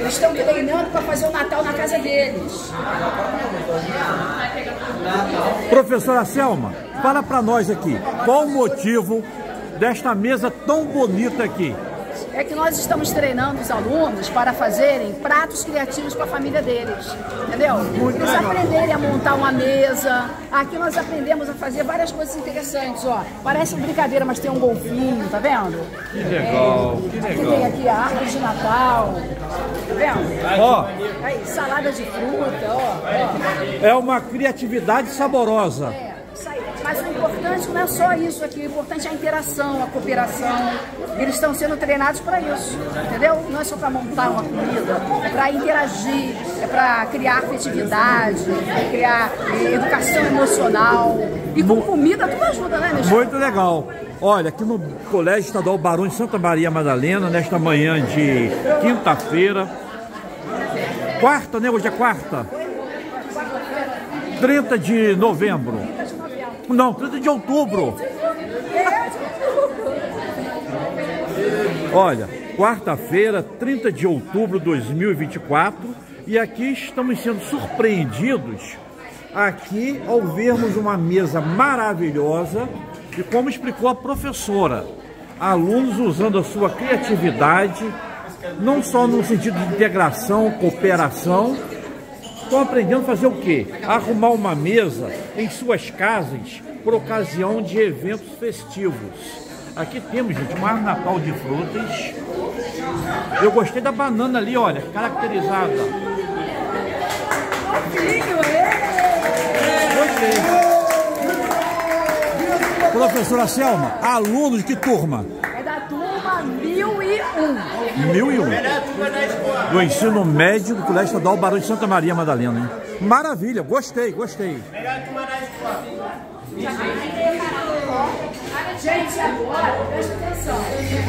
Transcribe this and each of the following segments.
Eles estão treinando para fazer o Natal na casa deles. Professora Selma, fala para nós aqui, qual o motivo desta mesa tão bonita aqui? É que nós estamos treinando os alunos para fazerem pratos criativos para a família deles, entendeu? Muito Eles legal. aprenderem a montar uma mesa. Aqui nós aprendemos a fazer várias coisas interessantes, ó. Parece brincadeira, mas tem um golfinho, tá vendo? Que legal, é, que legal. Tem aqui a árvore de Natal, tá vendo? Ó. Aí, salada de fruta, ó, ó. É uma criatividade saborosa. É. Mas o importante não é só isso aqui, o importante é a interação, a cooperação. Eles estão sendo treinados para isso, entendeu? Não é só para montar uma comida, é para interagir, é para criar afetividade, é criar é, educação emocional. E com comida tudo ajuda, né, Michel? Muito legal. Olha, aqui no Colégio Estadual Barão de Santa Maria Madalena, nesta manhã de quinta-feira. Quarta, né? Hoje é quarta. 30 de novembro. Não, 30 de outubro. Olha, quarta-feira, 30 de outubro de 2024, e aqui estamos sendo surpreendidos aqui ao vermos uma mesa maravilhosa e como explicou a professora, alunos usando a sua criatividade, não só no sentido de integração, cooperação, estão aprendendo a fazer o quê? Arrumar uma mesa em suas casas por ocasião de eventos festivos. Aqui temos, gente, árvore natal de frutas. Eu gostei da banana ali, olha, caracterizada. Gostei. Professora Selma, aluno de que turma? Turma 1001. 1001. Do ensino médio do Colégio Estadual Barão de Santa Maria Madalena, hein? Maravilha, gostei, gostei. Melhor turma da escola. Gente, agora, presta atenção.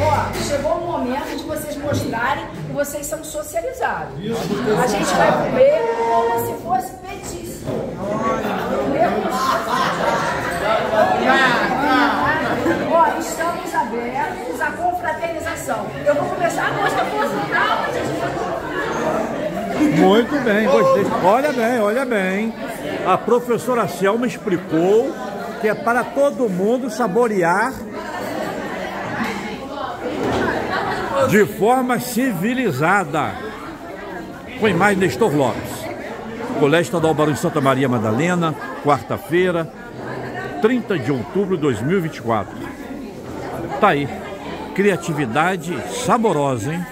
Ó, chegou o momento de vocês mostrarem que vocês são socializados. A gente vai comer como se fosse petisco. Ó, Eu vou começar a força calma, gente. Muito bem, gostei. Olha bem, olha bem. A professora Selma explicou que é para todo mundo saborear de forma civilizada. Com imagem Nestor Lopes. Colégio Estadual Barão de Santa Maria Madalena, quarta-feira, 30 de outubro de 2024. Tá aí. Criatividade saborosa, hein?